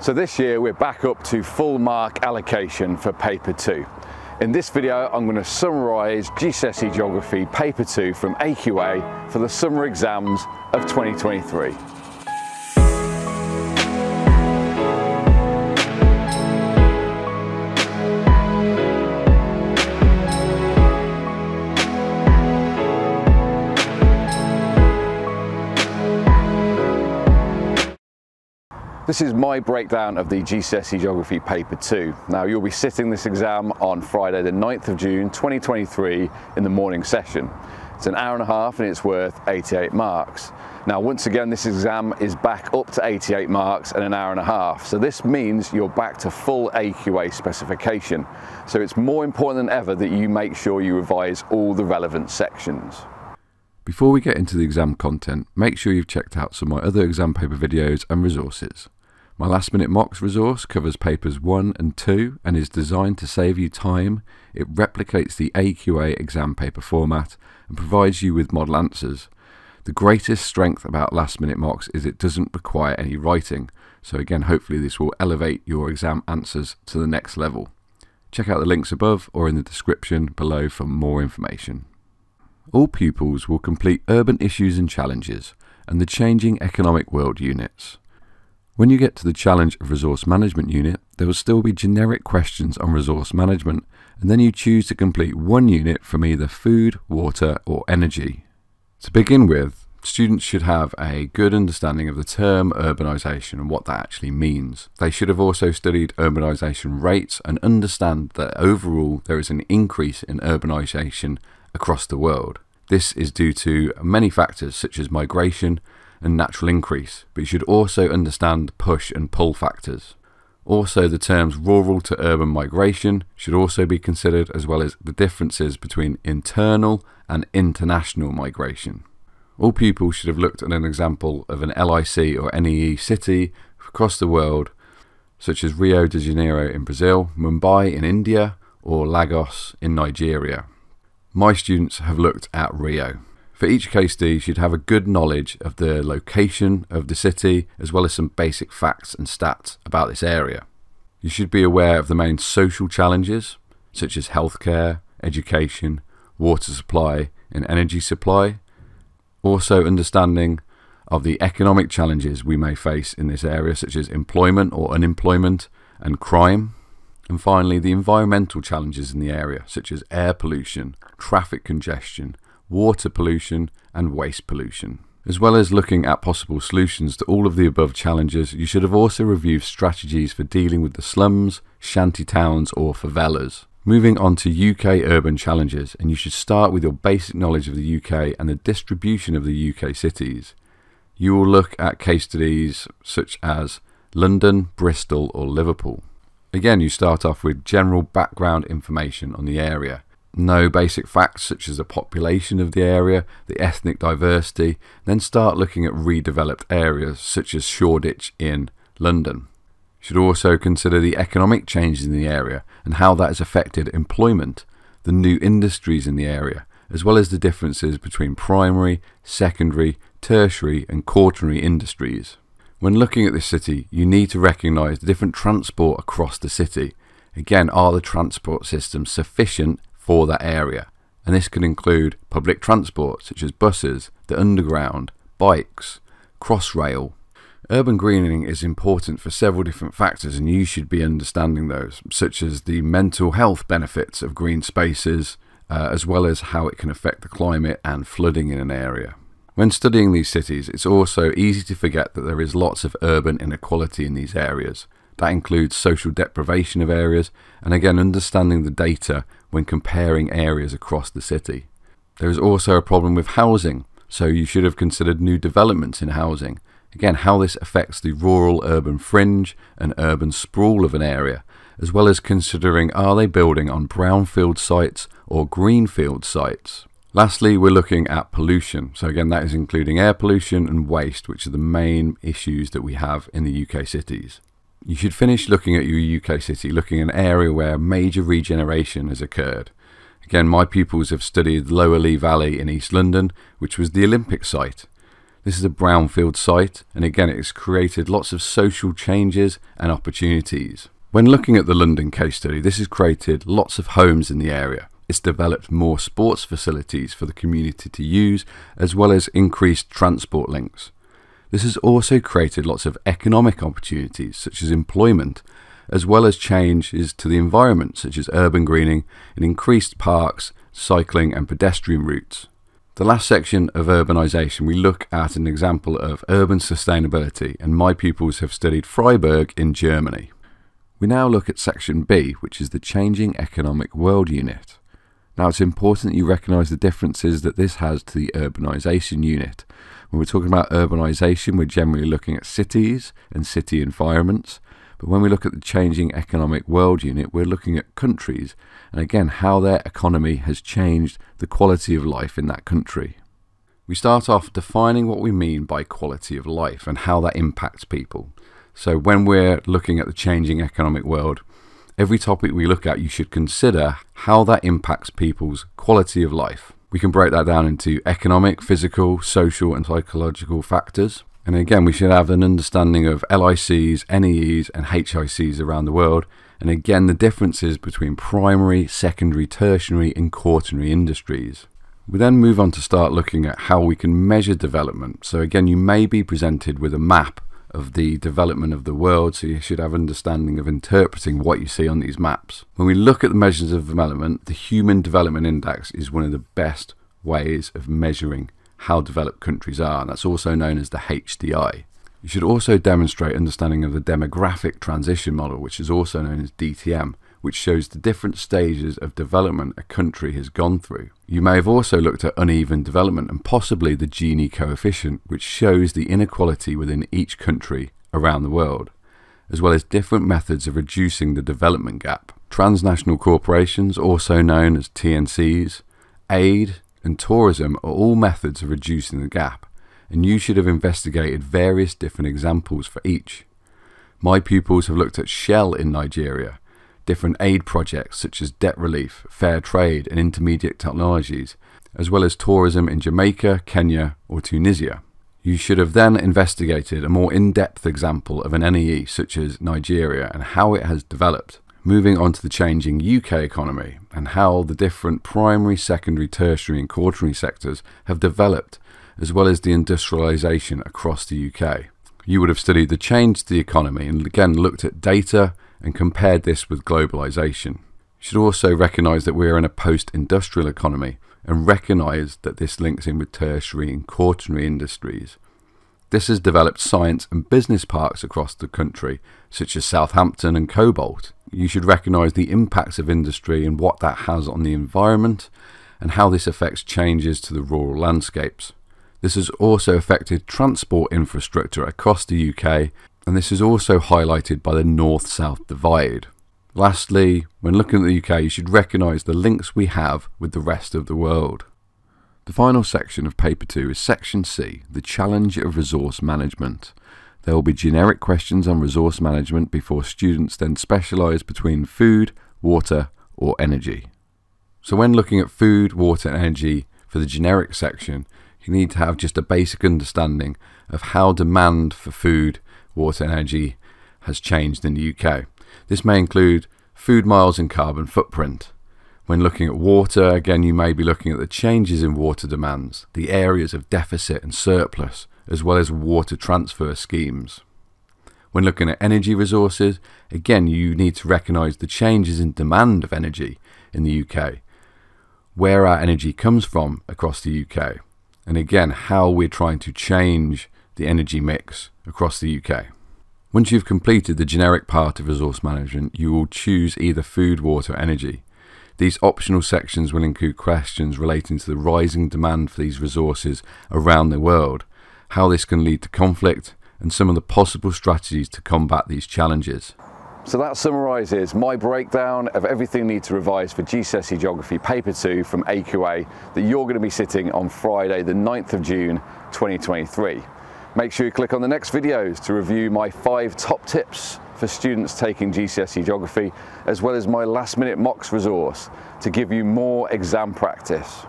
So this year we're back up to full mark allocation for paper 2. In this video I'm going to summarise GCSE Geography paper 2 from AQA for the summer exams of 2023. This is my breakdown of the GCSE Geography Paper 2. Now you'll be sitting this exam on Friday the 9th of June 2023 in the morning session. It's an hour and a half and it's worth 88 marks. Now once again this exam is back up to 88 marks and an hour and a half. So this means you're back to full AQA specification. So it's more important than ever that you make sure you revise all the relevant sections. Before we get into the exam content, make sure you've checked out some of my other exam paper videos and resources. My last minute mocks resource covers papers 1 and 2 and is designed to save you time. It replicates the AQA exam paper format and provides you with model answers. The greatest strength about last minute mocks is it doesn't require any writing, so again hopefully this will elevate your exam answers to the next level. Check out the links above or in the description below for more information. All pupils will complete Urban Issues and Challenges and the Changing Economic World units. When you get to the Challenge of Resource Management unit, there will still be generic questions on resource management, and then you choose to complete one unit from either food, water, or energy. To begin with, students should have a good understanding of the term urbanisation and what that actually means. They should have also studied urbanisation rates and understand that overall there is an increase in urbanisation across the world. This is due to many factors such as migration, and natural increase, but you should also understand push and pull factors. Also, the terms rural to urban migration should also be considered, as well as the differences between internal and international migration. All pupils should have looked at an example of an LIC or NEE city across the world, such as Rio de Janeiro in Brazil, Mumbai in India, or Lagos in Nigeria. My students have looked at Rio. For each case study, you should have a good knowledge of the location of the city as well as some basic facts and stats about this area. You should be aware of the main social challenges such as healthcare, education, water supply, and energy supply. Also, understanding of the economic challenges we may face in this area, such as employment or unemployment and crime. And finally, the environmental challenges in the area, such as air pollution, traffic congestion, water pollution, and waste pollution. As well as looking at possible solutions to all of the above challenges, you should have also reviewed strategies for dealing with the slums, shanty towns, or favelas. Moving on to UK urban challenges, and you should start with your basic knowledge of the UK and the distribution of the UK cities. You will look at case studies such as London, Bristol, or Liverpool. Again, you start off with general background information on the area know basic facts such as the population of the area, the ethnic diversity, then start looking at redeveloped areas such as Shoreditch in London. You should also consider the economic changes in the area and how that has affected employment, the new industries in the area, as well as the differences between primary, secondary, tertiary, and quaternary industries. When looking at this city, you need to recognise the different transport across the city. Again, are the transport systems sufficient for that area. And this can include public transport such as buses, the underground, bikes, crossrail. Urban greening is important for several different factors, and you should be understanding those, such as the mental health benefits of green spaces, uh, as well as how it can affect the climate and flooding in an area. When studying these cities, it's also easy to forget that there is lots of urban inequality in these areas. That includes social deprivation of areas, and again, understanding the data when comparing areas across the city. There is also a problem with housing, so you should have considered new developments in housing. Again, how this affects the rural urban fringe and urban sprawl of an area, as well as considering are they building on brownfield sites or greenfield sites. Lastly, we're looking at pollution. So, again, that is including air pollution and waste, which are the main issues that we have in the UK cities. You should finish looking at your UK city, looking at an area where major regeneration has occurred. Again, my pupils have studied Lower Lee Valley in East London, which was the Olympic site. This is a brownfield site, and again, it's created lots of social changes and opportunities. When looking at the London case study, this has created lots of homes in the area. It's developed more sports facilities for the community to use, as well as increased transport links. This has also created lots of economic opportunities, such as employment, as well as changes to the environment, such as urban greening and increased parks, cycling, and pedestrian routes. The last section of urbanisation, we look at an example of urban sustainability, and my pupils have studied Freiburg in Germany. We now look at section B, which is the Changing Economic World Unit. Now, it's important that you recognise the differences that this has to the urbanisation unit. When we're talking about urbanisation, we're generally looking at cities and city environments, but when we look at the changing economic world unit, we're looking at countries and again how their economy has changed the quality of life in that country. We start off defining what we mean by quality of life and how that impacts people. So, when we're looking at the changing economic world, every topic we look at, you should consider how that impacts people's quality of life. We can break that down into economic, physical, social, and psychological factors. And again, we should have an understanding of LICs, NEEs, and HICs around the world. And again, the differences between primary, secondary, tertiary, and quaternary industries. We then move on to start looking at how we can measure development. So, again, you may be presented with a map of the development of the world, so you should have understanding of interpreting what you see on these maps. When we look at the measures of development, the Human Development Index is one of the best ways of measuring how developed countries are, and that's also known as the HDI. You should also demonstrate understanding of the demographic transition model, which is also known as DTM, which shows the different stages of development a country has gone through. You may have also looked at uneven development and possibly the Gini coefficient, which shows the inequality within each country around the world, as well as different methods of reducing the development gap. Transnational corporations, also known as TNCs, aid, and tourism are all methods of reducing the gap, and you should have investigated various different examples for each. My pupils have looked at Shell in Nigeria, different aid projects such as debt relief, fair trade, and intermediate technologies, as well as tourism in Jamaica, Kenya, or Tunisia. You should have then investigated a more in depth example of an NEE such as Nigeria and how it has developed. Moving on to the changing UK economy and how the different primary, secondary, tertiary, and quaternary sectors have developed, as well as the industrialisation across the UK. You would have studied the change to the economy and again looked at data and compared this with globalisation. You should also recognise that we are in a post industrial economy and recognise that this links in with tertiary and quaternary industries. This has developed science and business parks across the country, such as Southampton and Cobalt. You should recognise the impacts of industry and what that has on the environment and how this affects changes to the rural landscapes. This has also affected transport infrastructure across the UK, and this is also highlighted by the north south divide. Lastly, when looking at the UK, you should recognise the links we have with the rest of the world. The final section of Paper 2 is Section C, the challenge of resource management. There will be generic questions on resource management before students then specialise between food, water, or energy. So, when looking at food, water, and energy for the generic section, you need to have just a basic understanding of how demand for food, water, energy has changed in the UK. This may include food miles and carbon footprint. When looking at water, again, you may be looking at the changes in water demands, the areas of deficit and surplus, as well as water transfer schemes. When looking at energy resources, again, you need to recognise the changes in demand of energy in the UK, where our energy comes from across the UK, and again, how we're trying to change the energy mix across the UK. Once you've completed the generic part of resource management, you will choose either food, water, or energy. These optional sections will include questions relating to the rising demand for these resources around the world, how this can lead to conflict, and some of the possible strategies to combat these challenges. So that summarises my breakdown of everything you need to revise for GCSE Geography Paper 2 from AQA that you're going to be sitting on Friday the 9th of June 2023. Make sure you click on the next videos to review my five top tips for students taking GCSE Geography, as well as my last minute mocks resource to give you more exam practice.